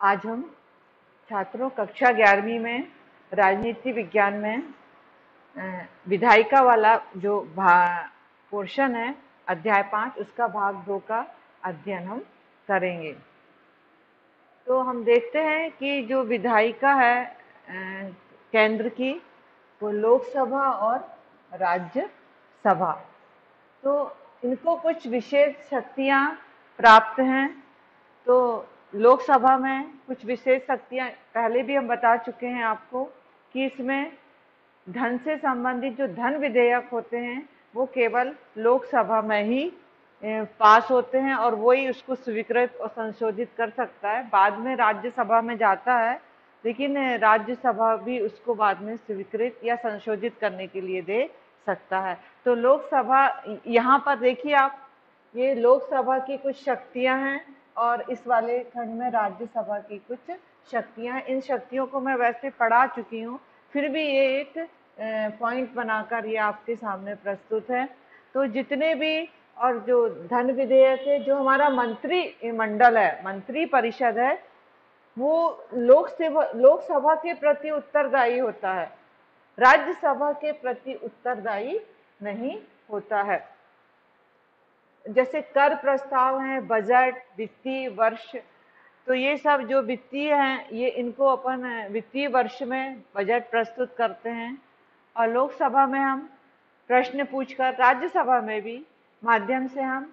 आज हम छात्रों कक्षा ग्यारहवीं में, राजनीति विज्ञान में विधायिका वाला जो पोर्शन है, अध्याय पाँच, उसका भाग दो का अध्ययन हम करेंगे। तो हम देखते हैं कि जो विधायिका है केंद्र की, वो लोकसभा और राज्य सभा तो इनको कुछ विशेष शक्तियाँ प्राप्त हैं। लोकसभा में कुछ विशेष शक्तियाँ, पहले भी हम बता चुके हैं आपको कि इसमें धन से संबंधित जो धन विधेयक होते हैं, वो केवल लोकसभा में ही पास होते हैं और वही उसको स्वीकृत और संशोधित कर सकता है। बाद में राज्यसभा में जाता है, लेकिन राज्यसभा भी उसको बाद में स्वीकृत या संशोधित करने के लिए दे सकता है। तो लोकसभा, यहाँ पर देखिए आप, ये लोकसभा की कुछ शक्तियाँ हैं। और इस वाले खंड में राज्यसभा की कुछ शक्तियाँ। इन शक्तियों को मैं वैसे पढ़ा चुकी हूँ, फिर भी ये एक पॉइंट बनाकर ये आपके सामने प्रस्तुत है। तो जितने भी और जो धन विधेयक है, जो हमारा मंत्री मंडल है, मंत्री परिषद है, वो लोकसभा लोकसभा के प्रति उत्तरदायी होता है। राज्यसभा के प्रति उत्तरदायी नहीं होता है। जैसे कर प्रस्ताव है, बजट, वित्तीय वर्ष तो ये सब जो वित्तीय हैं, ये इनको अपन वित्तीय वर्ष में बजट प्रस्तुत करते हैं। और लोकसभा में हम प्रश्न पूछकर, राज्यसभा में भी माध्यम से हम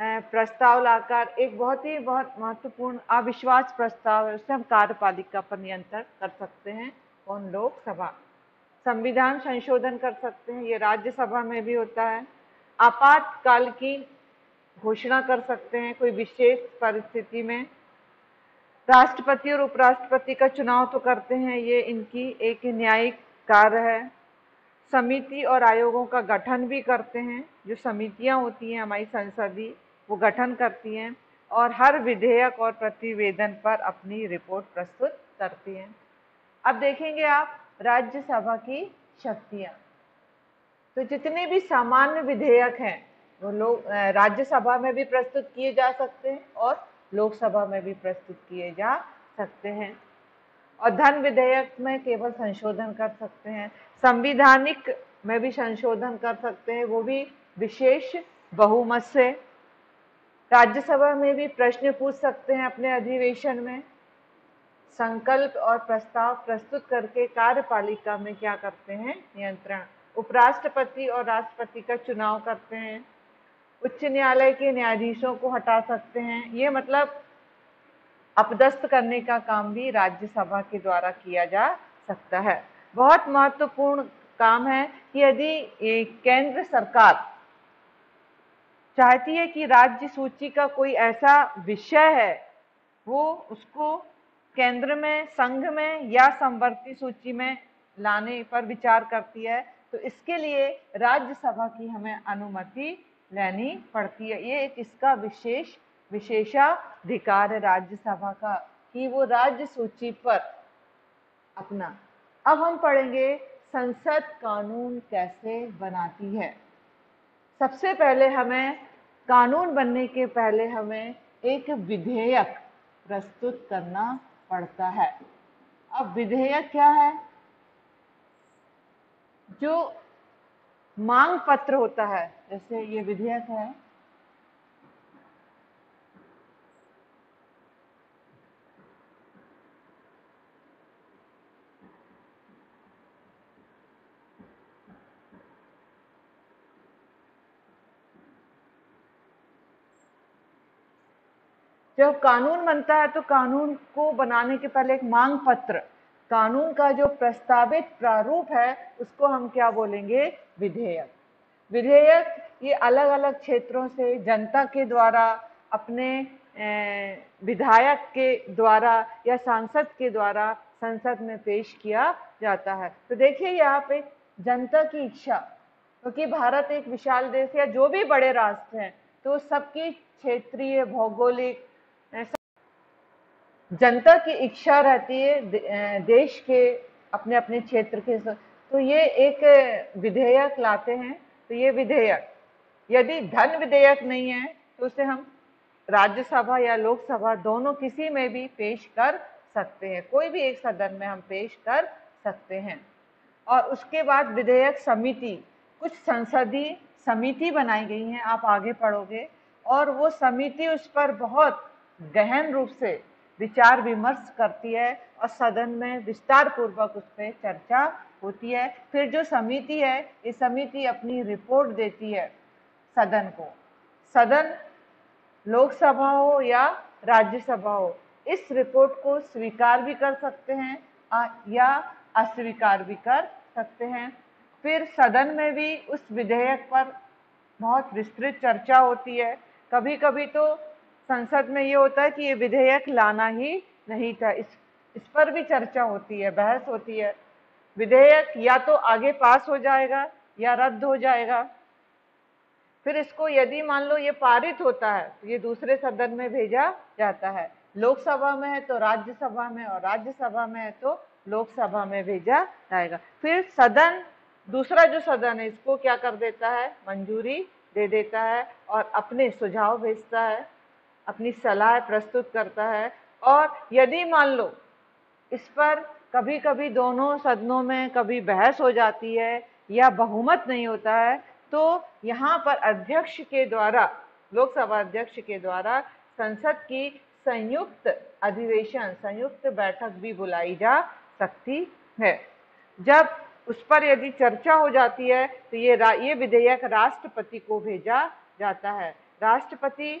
प्रस्ताव लाकर, एक बहुत ही बहुत महत्वपूर्ण अविश्वास प्रस्ताव है उससे हम कार्यपालिका पर नियंत्रण कर सकते हैं, कौन लोकसभा? संविधान संशोधन कर सकते हैं, ये राज्यसभा में भी होता है। आपातकाल की घोषणा कर सकते हैं कोई विशेष परिस्थिति में। राष्ट्रपति और उपराष्ट्रपति का चुनाव तो करते हैं, ये इनकी एक न्यायिक कार्य है। समिति और आयोगों का गठन भी करते हैं, जो समितियाँ होती हैं, हमारी संसदीय वो गठन करती हैं और हर विधेयक और प्रतिवेदन पर अपनी रिपोर्ट प्रस्तुत करती हैं। अब देखेंगे आप राज्यसभा की शक्तियाँ। तो जितने भी सामान्य विधेयक हैं वो लोग राज्यसभा में भी प्रस्तुत किए जा सकते हैं और लोकसभा में भी प्रस्तुत किए जा सकते हैं। और धन विधेयक में केवल संशोधन कर सकते हैं, संविधानिक में भी संशोधन कर सकते हैं, वो भी विशेष बहुमत से। राज्यसभा में भी प्रश्न पूछ सकते हैं अपने अधिवेशन में। संकल्प और प्रस्ताव प्रस्तुत करके कार्यपालिका में क्या करते हैं? नियंत्रण। उपराष्ट्रपति और राष्ट्रपति का चुनाव करते हैं। उच्च न्यायालय के न्यायाधीशों को हटा सकते हैं। ये मतलब अपदस्त करने का काम भी राज्यसभा के द्वारा किया जा सकता है। बहुत महत्वपूर्ण काम है कि यदि केंद्र सरकार चाहती है कि राज्य सूची का कोई ऐसा विषय है, वो उसको केंद्र में, संघ में या संवर्ती सूची में लाने पर विचार करती है तो इसके लिए राज्यसभा की हमें अनुमति लेनी पड़ती है। ये एक इसका विशेष, विशेषाधिकार है राज्यसभा का कि वो राज्य सूची पर अपना। अब हम पढ़ेंगे संसद कानून कैसे बनाती है। सबसे पहले हमें, कानून बनने के पहले हमें एक विधेयक प्रस्तुत करना पड़ता है। अब विधेयक क्या है? जो मांग पत्र होता है। जैसे ये विधेयक है। जब कानून बनता है तो कानून को बनाने के पहले एक मांग पत्र। कानून का जो प्रस्तावित प्रारूप है, उसको हम क्या बोलेंगे? विधेयक। विधेयक ये अलग अलग क्षेत्रों से जनता के द्वारा, अपने विधायक के द्वारा या सांसद के द्वारा संसद में पेश किया जाता है। तो देखिए यहाँ पे जनता की इच्छा, क्योंकि तो भारत एक विशाल देश या जो भी बड़े राष्ट्र हैं तो सबकी क्षेत्रीय, भौगोलिक जनता की इच्छा रहती है देश के अपने अपने क्षेत्र के तो ये एक विधेयक लाते हैं तो ये विधेयक, यदि धन विधेयक नहीं है तो उसे हम राज्यसभा या लोकसभा दोनों किसी में भी पेश कर सकते हैं, कोई भी एक सदन में हम पेश कर सकते हैं। और उसके बाद विधेयक समिति, कुछ संसदीय समिति बनाई गई हैं, आप आगे पढ़ोगे, और वो समिति उस पर बहुत गहन रूप से विचार विमर्श करती है और सदन में विस्तार पूर्वक उस पर चर्चा होती है। फिर जो समिति है, ये समिति अपनी रिपोर्ट देती है सदन को। सदन लोकसभा हो या राज्यसभा हो इस रिपोर्ट को स्वीकार भी कर सकते हैं या अस्वीकार भी कर सकते हैं। फिर सदन में भी उस विधेयक पर बहुत विस्तृत चर्चा होती है। कभी कभी तो संसद में ये होता है कि ये विधेयक लाना ही नहीं था। इस इस पर भी चर्चा होती है, बहस होती है। विधेयक या तो आगे पास हो जाएगा या रद्द हो जाएगा। फिर इसको यदि मान लो ये पारित होता है तो ये दूसरे सदन में भेजा जाता है। लोकसभा में है तो राज्यसभा में और राज्यसभा में है तो लोकसभा में भेजा जाएगा। फिर सदन, दूसरा जो सदन है, इसको क्या कर देता है? मंजूरी दे देता है और अपने सुझाव भेजता है। अपनी सलाह प्रस्तुत करता है। और यदि मान लो, इस पर कभी कभी दोनों सदनों में कभी बहस हो जाती है या बहुमत नहीं होता है तो यहाँ पर अध्यक्ष के द्वारा, लोकसभा अध्यक्ष के द्वारा संसद की संयुक्त अधिवेशन, संयुक्त बैठक भी बुलाई जा सकती है। जब उस पर यदि चर्चा हो जाती है तो ये ये विधेयक राष्ट्रपति को भेजा जाता है। राष्ट्रपति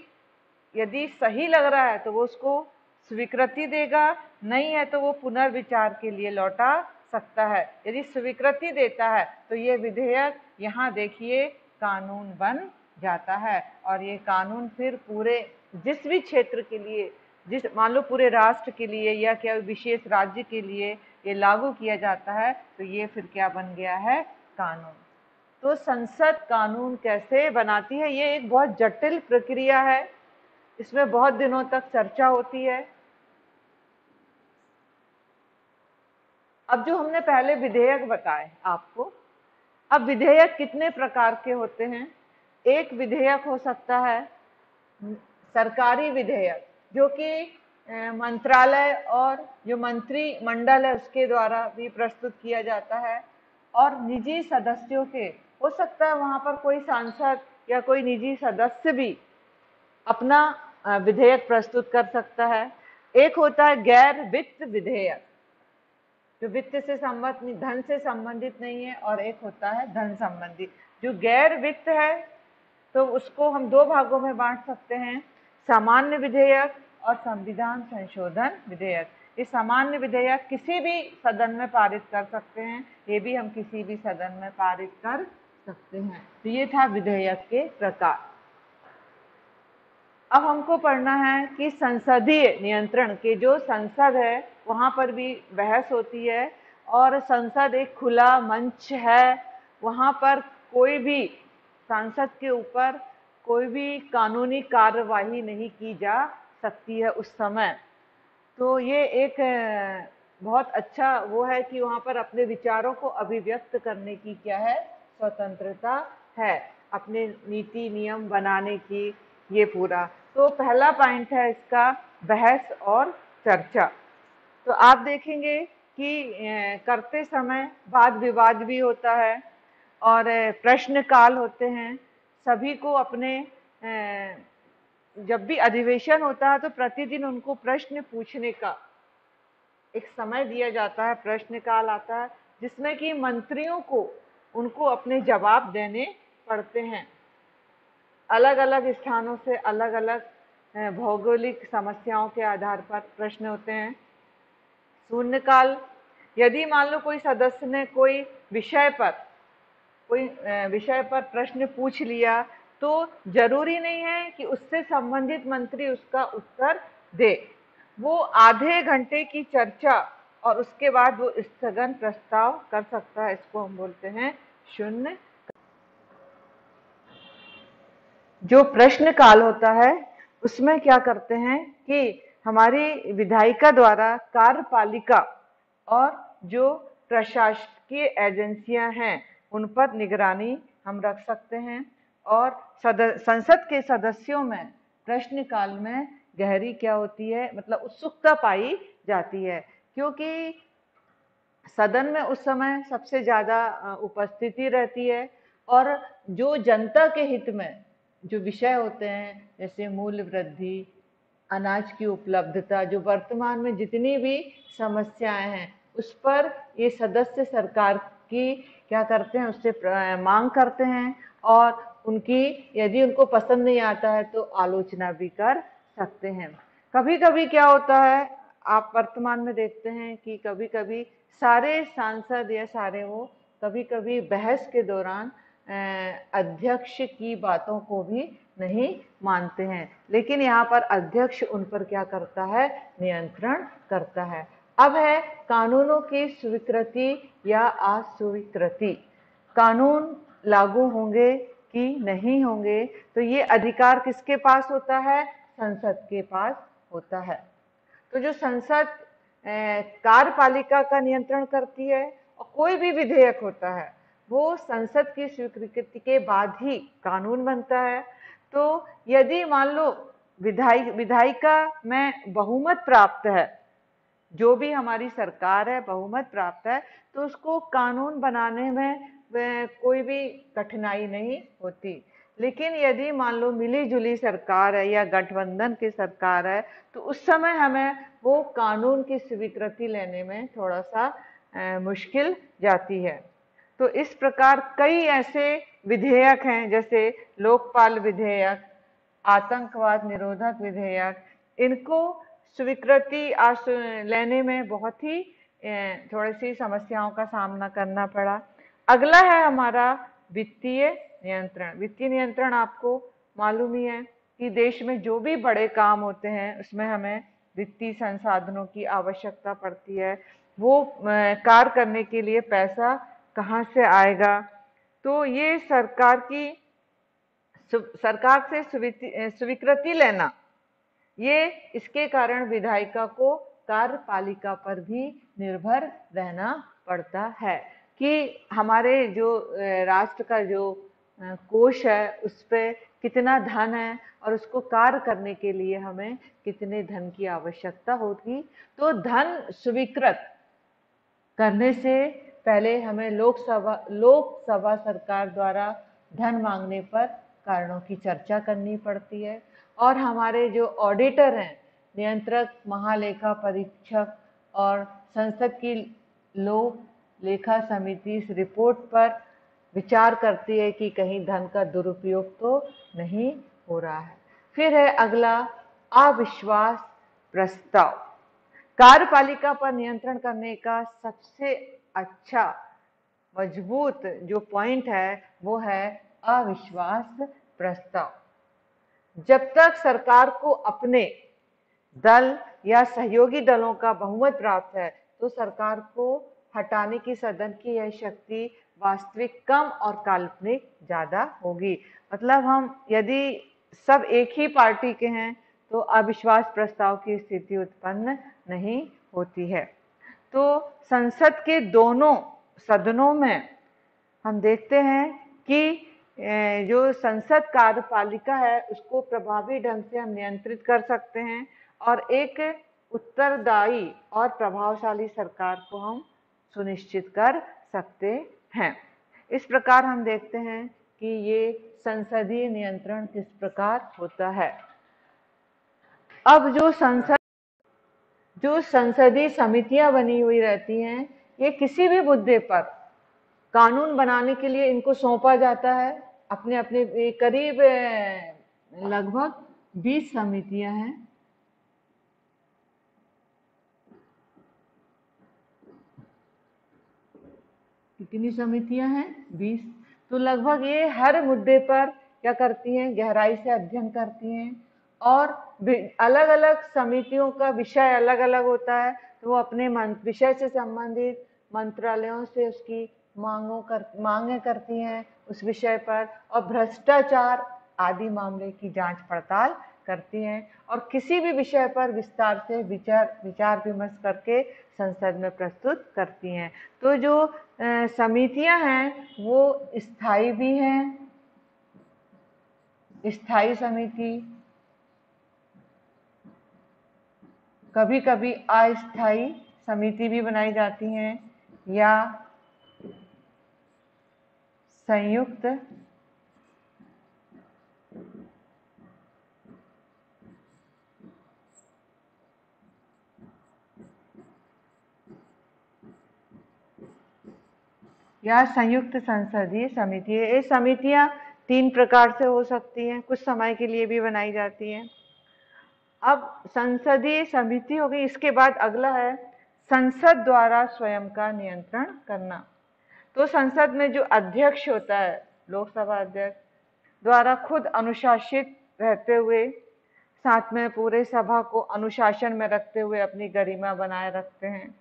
यदि सही लग रहा है तो वो उसको स्वीकृति देगा, नहीं है तो वो पुनर्विचार के लिए लौटा सकता है। यदि स्वीकृति देता है तो ये विधेयक यहाँ देखिए कानून बन जाता है और ये कानून फिर पूरे जिस भी क्षेत्र के लिए, जिस मान लो पूरे राष्ट्र के लिए या क्या विशेष राज्य के लिए ये लागू किया जाता है तो ये फिर क्या बन गया है? कानून। तो संसद कानून कैसे बनाती है? ये एक बहुत जटिल प्रक्रिया है। इसमें बहुत दिनों तक चर्चा होती है। अब जो हमने पहले विधेयक बताए आपको, अब विधेयक कितने प्रकार के होते हैं? एक विधेयक हो सकता है, सरकारी विधेयक, जो कि मंत्रालय और जो मंत्री मंडल है उसके द्वारा भी प्रस्तुत किया जाता है, और निजी सदस्यों के, हो सकता है वहाँ पर कोई सांसद या कोई निजी सदस्य भी अपना विधेयक प्रस्तुत कर सकता है। एक होता है गैर वित्त विधेयक, जो वित्त से संबंधित धन से संबंधित नहीं है, और एक होता है धन संबंधी। जो गैर वित्त है तो उसको हम दो भागों में बांट सकते हैं, सामान्य विधेयक और संविधान संशोधन विधेयक। ये सामान्य विधेयक किसी भी सदन में पारित कर सकते हैं, ये भी हम किसी भी सदन में पारित कर सकते हैं। तो ये था विधेयक के प्रकार। अब हमको पढ़ना है कि संसदीय नियंत्रण के जो संसद है, वहाँ पर भी बहस होती है और संसद एक खुला मंच है। वहाँ पर कोई भी सांसद के ऊपर कोई भी कानूनी कार्यवाही नहीं की जा सकती है उस समय। तो ये एक बहुत अच्छा वो है कि वहाँ पर अपने विचारों को अभिव्यक्त करने की क्या है? स्वतंत्रता है। अपने नीति नियम बनाने की ये पूरा। तो पहला पॉइंट है इसका बहस और चर्चा। तो आप देखेंगे कि करते समय वाद विवाद भी होता है और प्रश्न काल होते हैं। सभी को अपने जब भी अधिवेशन होता है तो प्रतिदिन उनको प्रश्न पूछने का एक समय दिया जाता है प्रश्न काल आता है, जिसमें कि मंत्रियों को उनको अपने जवाब देने पड़ते हैं। अलग अलग स्थानों से अलग अलग भौगोलिक समस्याओं के आधार पर प्रश्न होते हैं। शून्यकाल, यदि मान लो कोई सदस्य ने कोई विषय पर, कोई विषय पर प्रश्न पूछ लिया तो ज़रूरी नहीं है कि उससे संबंधित मंत्री उसका उत्तर दे। वो आधे घंटे की चर्चा और उसके बाद वो स्थगन प्रस्ताव कर सकता है, इसको हम बोलते हैं शून्य जो प्रश्न काल होता है, उसमें क्या करते हैं कि हमारी विधायिका द्वारा कार्यपालिका और जो प्रशासकीय एजेंसियाँ हैं, उन पर निगरानी हम रख सकते हैं और संसद के सदस्यों में प्रश्न काल में गहरी क्या होती है मतलब उत्सुकता पाई जाती है। क्योंकि सदन में उस समय सबसे ज़्यादा उपस्थिति रहती है और जो जनता के हित में जो विषय होते हैं, जैसे मूल्य वृद्धि, अनाज की उपलब्धता, जो वर्तमान में जितनी भी समस्याएँ हैं, उस पर ये सदस्य सरकार की क्या करते हैं, उससे मांग करते हैं और उनकी, यदि उनको पसंद नहीं आता है तो आलोचना भी कर सकते हैं। कभी कभी क्या होता है, आप वर्तमान में देखते हैं कि कभी कभी सारे सांसद या सारे वो कभी कभी बहस के दौरान अध्यक्ष की बातों को भी नहीं मानते हैं। लेकिन यहाँ पर अध्यक्ष उन पर क्या करता है? नियंत्रण करता है। अब है कानूनों की स्वीकृति या अस्वीकृति। कानून लागू होंगे कि नहीं होंगे? तो ये अधिकार किसके पास होता है? संसद के पास होता है। तो जो संसद कार्यपालिका का नियंत्रण करती है और कोई भी विधेयक होता है वो संसद की स्वीकृति के बाद ही कानून बनता है। तो यदि मान लो विधायक विधायिका में बहुमत प्राप्त है, जो भी हमारी सरकार है, बहुमत प्राप्त है तो उसको कानून बनाने में कोई भी कठिनाई नहीं होती। लेकिन यदि मान लो मिली जुली सरकार है या गठबंधन की सरकार है तो उस समय हमें वो कानून की स्वीकृति लेने में थोड़ा सा मुश्किल जाती है। तो इस प्रकार कई ऐसे विधेयक हैं, जैसे लोकपाल विधेयक, आतंकवाद निरोधक विधेयक, इनको स्वीकृति लेने में बहुत ही थोड़ी सी समस्याओं का सामना करना पड़ा। अगला है हमारा वित्तीय नियंत्रण। वित्तीय नियंत्रण आपको मालूम ही है कि देश में जो भी बड़े काम होते हैं, उसमें हमें वित्तीय संसाधनों की आवश्यकता पड़ती है। वो कार्य करने के लिए पैसा कहाँ से आएगा? तो ये सरकार की सरकार से स्वीकृति लेना, ये इसके कारण विधायिका को कार्यपालिका पर भी निर्भर रहना पड़ता है कि हमारे जो राष्ट्र का जो कोष है, उस पर कितना धन है और उसको कार्य करने के लिए हमें कितने धन की आवश्यकता होगी। तो धन स्वीकृत करने से पहले हमें लोकसभा लोकसभा सरकार द्वारा धन मांगने पर कारणों की चर्चा करनी पड़ती है और हमारे जो ऑडिटर हैं, नियंत्रक, महालेखा परीक्षक और संसद की लोक लेखा समिति इस रिपोर्ट पर विचार करती है कि कहीं धन का दुरुपयोग तो नहीं हो रहा है। फिर है अगला, अविश्वास प्रस्ताव। कार्यपालिका पर नियंत्रण करने का सबसे अच्छा मज़बूत जो पॉइंट है, वो है अविश्वास प्रस्ताव। जब तक सरकार को अपने दल या सहयोगी दलों का बहुमत प्राप्त है तो सरकार को हटाने की सदन की यह शक्ति वास्तविक कम और काल्पनिक ज़्यादा होगी। मतलब हम यदि सब एक ही पार्टी के हैं तो अविश्वास प्रस्ताव की स्थिति उत्पन्न नहीं होती है। तो संसद के दोनों सदनों में हम देखते हैं कि जो संसद कार्यपालिका है, उसको प्रभावी ढंग से हम नियंत्रित कर सकते हैं और एक उत्तरदायी और प्रभावशाली सरकार को हम सुनिश्चित कर सकते हैं। इस प्रकार हम देखते हैं कि ये संसदीय नियंत्रण किस प्रकार होता है। अब जो संसद जो संसदीय समितियाँ बनी हुई रहती हैं, ये किसी भी मुद्दे पर कानून बनाने के लिए इनको सौंपा जाता है। अपने अपने करीब लगभग 20 समितियाँ हैं। कितनी समितियाँ हैं? 20 तो लगभग ये हर मुद्दे पर क्या करती हैं? गहराई से अध्ययन करती हैं। और अलग अलग समितियों का विषय अलग अलग होता है तो वो अपने विषय से संबंधित मंत्रालयों से उसकी मांगों कर, मांगे करती हैं उस विषय पर और भ्रष्टाचार आदि मामले की जाँच पड़ताल करती हैं और किसी भी विषय पर विस्तार से विचार विचार विमर्श करके संसद में प्रस्तुत करती हैं। तो जो समितियाँ हैं, वो स्थायी भी हैं स्थायी समिति कभी कभी अस्थाई समिति भी बनाई जाती हैं या संयुक्त या संयुक्त संसदीय समिति। ये समितियाँ तीन प्रकार से हो सकती हैं, कुछ समय के लिए भी बनाई जाती हैं। अब संसदीय समिति हो गई इसके बाद अगला है संसद द्वारा स्वयं का नियंत्रण करना। तो संसद में जो अध्यक्ष होता है, लोकसभा अध्यक्ष, द्वारा खुद अनुशासित रहते हुए, साथ में पूरे सभा को अनुशासन में रखते हुए अपनी गरिमा बनाए रखते हैं।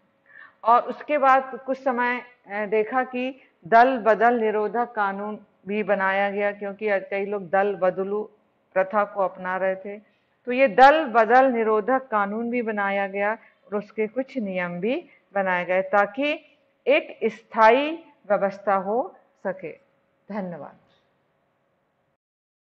और उसके बाद कुछ समय देखा कि दल बदल निरोधक कानून भी बनाया गया, क्योंकि कई लोग दल बदलू प्रथा को अपना रहे थे। तो ये दल बदल निरोधक कानून भी बनाया गया और उसके कुछ नियम भी बनाए गए ताकि एक स्थायी व्यवस्था हो सके। धन्यवाद।